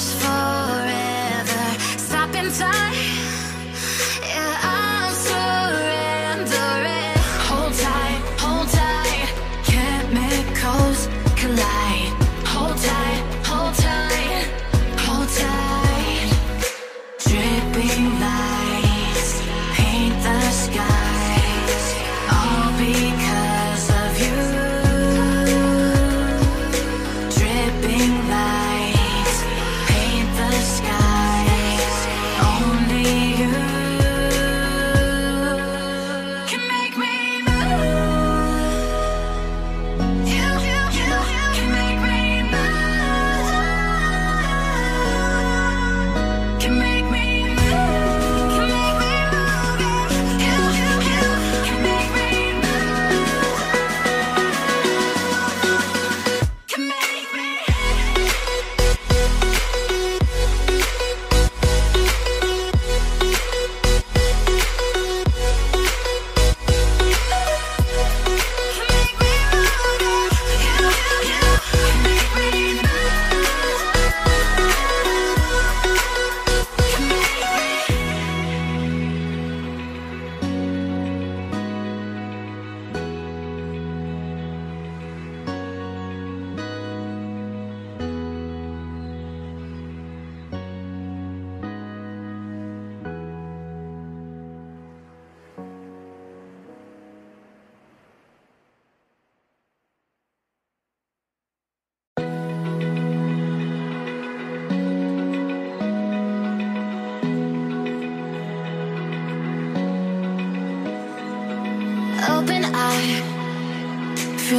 just for